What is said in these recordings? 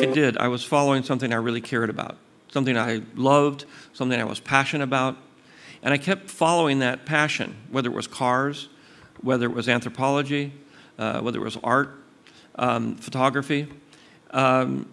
It did. I was following something I really cared about, something I loved, something I was passionate about. And I kept following that passion, whether it was cars, whether it was anthropology, uh, whether it was art, um, photography. Um,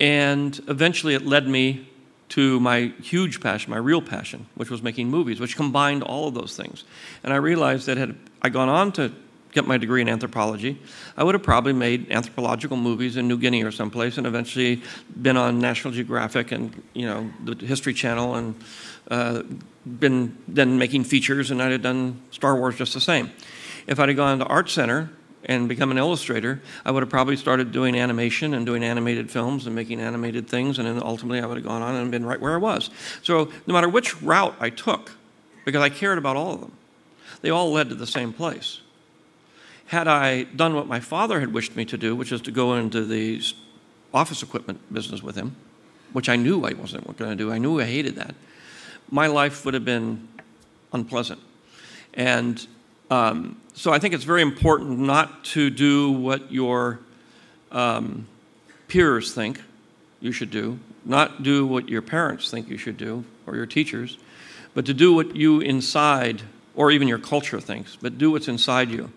and eventually it led me to my huge passion, my real passion, which was making movies, which combined all of those things. And I realized that had I gone on to get my degree in anthropology, I would have probably made anthropological movies in New Guinea or someplace, and eventually been on National Geographic and you know the History Channel, and uh, been then making features, and I'd have done Star Wars just the same. If I'd have gone to Art Center and become an illustrator, I would have probably started doing animation and doing animated films and making animated things, and then ultimately I would have gone on and been right where I was. So no matter which route I took, because I cared about all of them, they all led to the same place. Had I done what my father had wished me to do, which is to go into the office equipment business with him, which I knew I wasn't going to do, I knew I hated that, my life would have been unpleasant. And um, so I think it's very important not to do what your um, peers think you should do, not do what your parents think you should do, or your teachers, but to do what you inside, or even your culture thinks, but do what's inside you.